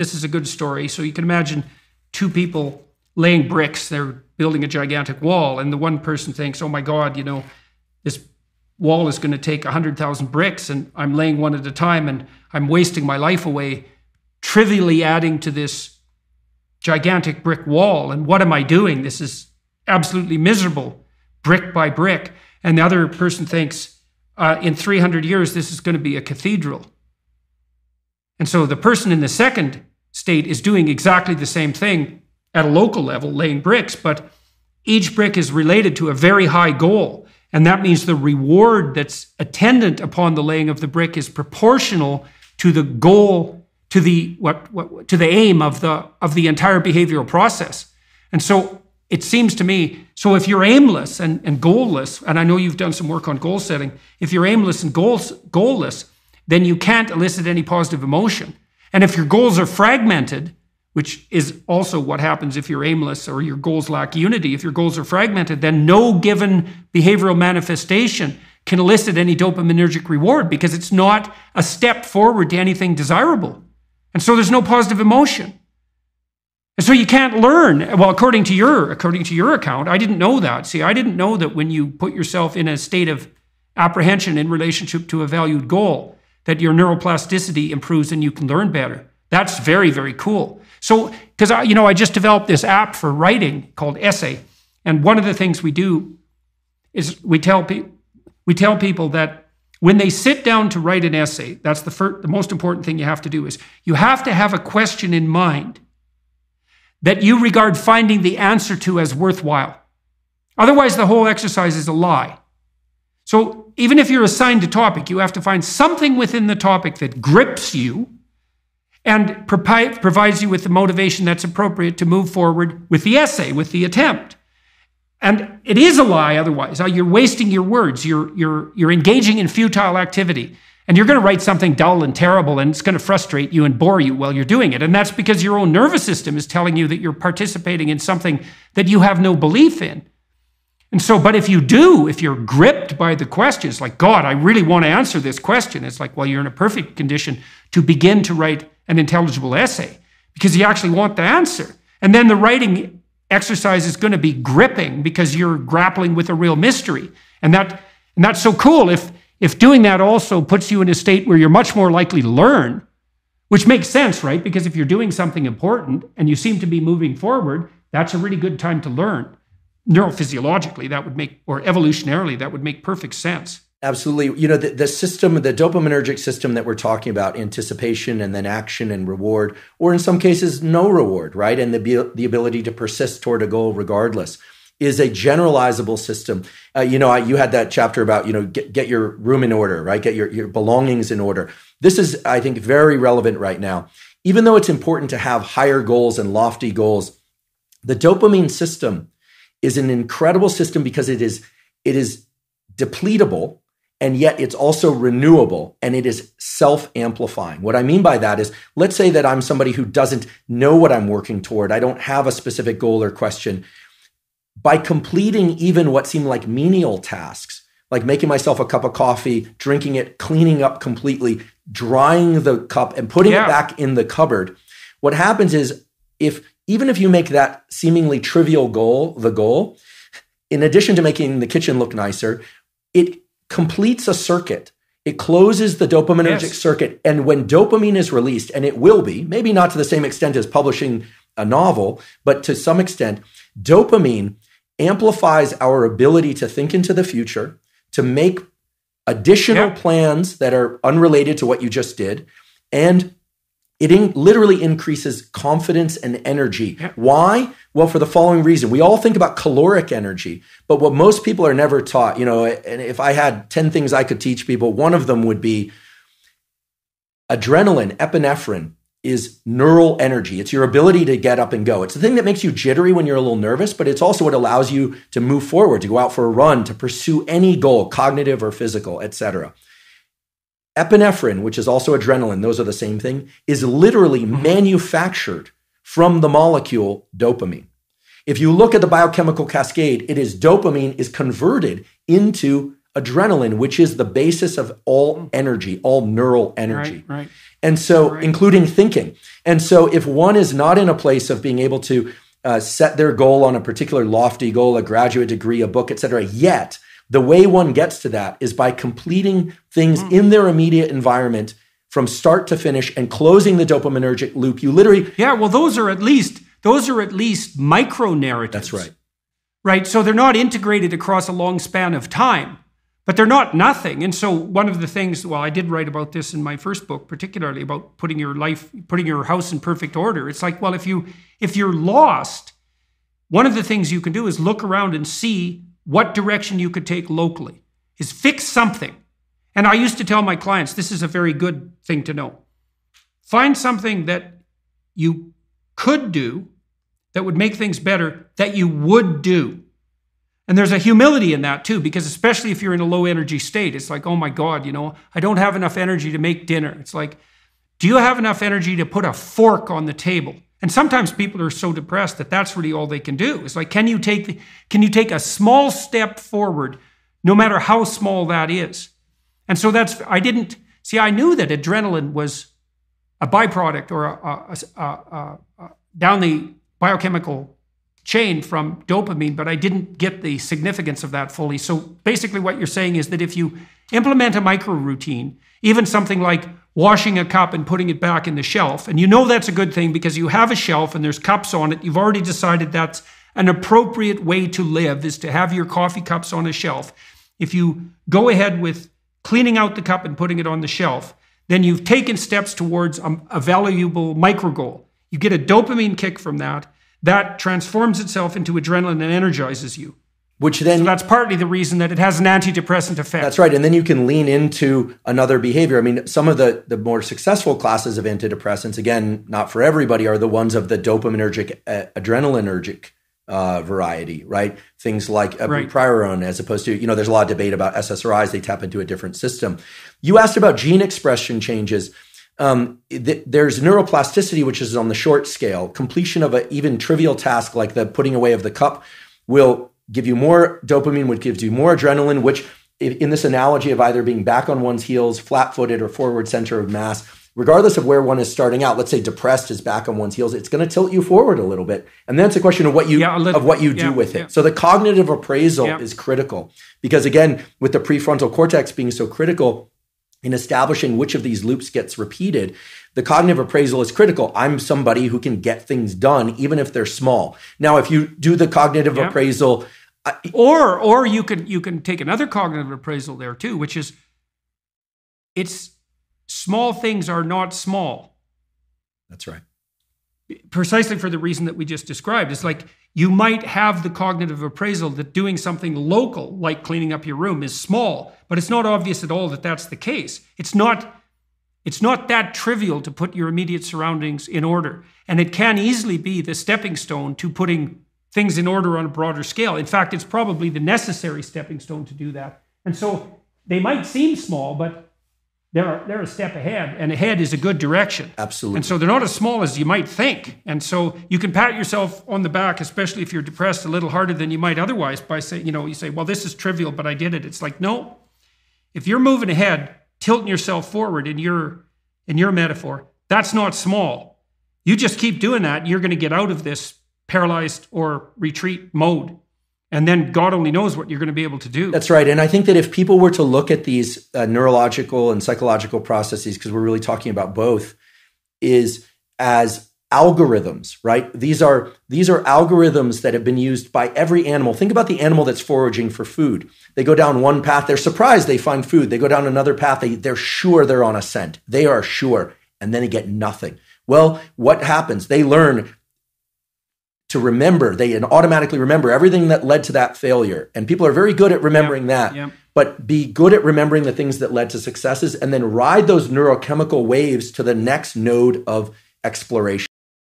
this is a good story. So you can imagine two people laying bricks. They're building a gigantic wall, and the one person thinks, "Oh my God, you know, this wall is going to take 100,000 bricks and I'm laying one at a time and I'm wasting my life away trivially adding to this gigantic brick wall. And what am I doing? This is absolutely miserable, brick by brick. And the other person thinks, uh, in 300 years, this is going to be a cathedral. And so the person in the second state is doing exactly the same thing at a local level, laying bricks, but each brick is related to a very high goal. And that means the reward that's attendant upon the laying of the brick is proportional to the goal, to the what, what to the aim of the of the entire behavioral process. And so it seems to me, so if you're aimless and, and goalless, and I know you've done some work on goal setting, if you're aimless and goals, goalless, then you can't elicit any positive emotion. And if your goals are fragmented, which is also what happens if you're aimless or your goals lack unity. If your goals are fragmented, then no given behavioral manifestation can elicit any dopaminergic reward because it's not a step forward to anything desirable. And so there's no positive emotion. And so you can't learn. Well, according to your according to your account, I didn't know that. See, I didn't know that when you put yourself in a state of apprehension in relationship to a valued goal, that your neuroplasticity improves and you can learn better. That's very, very cool. So, because I, you know, I just developed this app for writing called Essay, and one of the things we do is we tell people we tell people that when they sit down to write an essay, that's the first, the most important thing you have to do is you have to have a question in mind that you regard finding the answer to as worthwhile. Otherwise, the whole exercise is a lie. So, even if you're assigned a topic, you have to find something within the topic that grips you and provides you with the motivation that's appropriate to move forward with the essay, with the attempt. And it is a lie otherwise. Uh, you're wasting your words. You're, you're, you're engaging in futile activity. And you're going to write something dull and terrible, and it's going to frustrate you and bore you while you're doing it. And that's because your own nervous system is telling you that you're participating in something that you have no belief in. And so, but if you do, if you're gripped by the questions, like, God, I really want to answer this question, it's like, well, you're in a perfect condition to begin to write an intelligible essay because you actually want the answer. And then the writing exercise is going to be gripping because you're grappling with a real mystery. And that and that's so cool if if doing that also puts you in a state where you're much more likely to learn, which makes sense, right? Because if you're doing something important and you seem to be moving forward, that's a really good time to learn. Neurophysiologically, that would make, or evolutionarily, that would make perfect sense. Absolutely. You know, the, the system, the dopaminergic system that we're talking about, anticipation and then action and reward, or in some cases, no reward, right? And the, the ability to persist toward a goal regardless is a generalizable system. Uh, you know, I, you had that chapter about, you know, get, get your room in order, right? Get your, your belongings in order. This is, I think, very relevant right now. Even though it's important to have higher goals and lofty goals, the dopamine system is an incredible system because it is, it is depletable and yet it's also renewable and it is self amplifying. What I mean by that is, let's say that I'm somebody who doesn't know what I'm working toward, I don't have a specific goal or question. By completing even what seem like menial tasks, like making myself a cup of coffee, drinking it, cleaning up completely, drying the cup, and putting yeah. it back in the cupboard, what happens is if even if you make that seemingly trivial goal the goal, in addition to making the kitchen look nicer, it completes a circuit. It closes the dopaminergic yes. circuit. And when dopamine is released, and it will be, maybe not to the same extent as publishing a novel, but to some extent, dopamine amplifies our ability to think into the future, to make additional yeah. plans that are unrelated to what you just did, and it in, literally increases confidence and energy. Why? Well, for the following reason. We all think about caloric energy, but what most people are never taught, you know, and if I had 10 things I could teach people, one of them would be adrenaline, epinephrine is neural energy. It's your ability to get up and go. It's the thing that makes you jittery when you're a little nervous, but it's also what allows you to move forward, to go out for a run, to pursue any goal, cognitive or physical, etc. Epinephrine, which is also adrenaline, those are the same thing, is literally mm-hmm. manufactured from the molecule dopamine. If you look at the biochemical cascade, it is dopamine is converted into adrenaline, which is the basis of all energy, all neural energy. Right, right. And so, including thinking. And so, if one is not in a place of being able to uh, set their goal on a particular lofty goal, a graduate degree, a book, etc., yet the way one gets to that is by completing things Mm. in their immediate environment from start to finish and closing the dopaminergic loop. You literally, Yeah, well, those are at least those are at least micro narratives. that's right. Right. So they're not integrated across a long span of time, but they're not nothing. And so one of the things, well, I did write about this in my first book, particularly about putting your life, putting your house in perfect order. It's like, well, if you if you're lost, one of the things you can do is look around and see what direction you could take locally. Is fix something. And I used to tell my clients, this is a very good thing to know. Find something that you could do that would make things better that you would do. And there's a humility in that too, because especially if you're in a low energy state, it's like, oh my God, you know, I don't have enough energy to make dinner. It's like, do you have enough energy to put a fork on the table? And sometimes people are so depressed that that's really all they can do. It's like, can you take the, can you take a small step forward, no matter how small that is? And so that's I didn't see. I knew that adrenaline was a byproduct or a, a, a, down the biochemical chain from dopamine, but I didn't get the significance of that fully. So basically, what you're saying is that if you implement a micro routine, even something like washing a cup and putting it back in the shelf, and you know that's a good thing because you have a shelf and there's cups on it, you've already decided that's an appropriate way to live is to have your coffee cups on a shelf. If you go ahead with cleaning out the cup and putting it on the shelf, then you've taken steps towards a, a valuable micro goal. You get a dopamine kick from that. That transforms itself into adrenaline and energizes you. Which then So that's partly the reason that it has an antidepressant effect. That's right. And then you can lean into another behavior. I mean, some of the, the more successful classes of antidepressants, again, not for everybody, are the ones of the dopaminergic, uh, adrenalinergic uh, variety, right? Things like uh, Right. bupropion, as opposed to, you know, there's a lot of debate about SSRIs. They tap into a different system. You asked about gene expression changes. Um, th- there's neuroplasticity, which is on the short scale. Completion of an even trivial task like the putting away of the cup will give you more dopamine, which gives you more adrenaline, which in this analogy of either being back on one's heels, flat footed, or forward center of mass, regardless of where one is starting out, let's say depressed is back on one's heels, it's going to tilt you forward a little bit. And then it's a question of what you Yeah, little- of what you yeah, do with it. yeah. So the cognitive appraisal is critical because again, with the prefrontal cortex being so critical, in establishing which of these loops gets repeated, the cognitive appraisal is critical. I'm somebody who can get things done, even if they're small. Now, if you do the cognitive appraisal, I- or or you can you can take another cognitive appraisal there too, which is it's small things are not small. that's right. precisely for the reason that we just described. It's like you might have the cognitive appraisal that doing something local, like cleaning up your room, is small, but it's not obvious at all that that's the case. It's not. It's not that trivial to put your immediate surroundings in order, and it can easily be the stepping stone to putting things in order on a broader scale. In fact, it's probably the necessary stepping stone to do that. And so they might seem small, but they're they're a step ahead, and ahead is a good direction. Absolutely. And so they're not as small as you might think. And so you can pat yourself on the back, especially if you're depressed, a little harder than you might otherwise by saying, you know, you say, well, this is trivial, but I did it. It's like, no, if you're moving ahead, tilting yourself forward in your in your metaphor, that's not small. You just keep doing that, you're going to get out of this paralyzed or retreat mode. And then God only knows what you're going to be able to do. That's right. And I think that if people were to look at these uh, neurological and psychological processes, because we're really talking about both, is as algorithms, right? These are these are algorithms that have been used by every animal. Think about the animal that's foraging for food. They go down one path, they're surprised they find food. They go down another path, they, they're sure they're on a scent. They are sure, and then they get nothing. Well, what happens? They learn to remember, they automatically remember everything that led to that failure. And people are very good at remembering that. yeah. But be good at remembering the things that led to successes and then ride those neurochemical waves to the next node of exploration.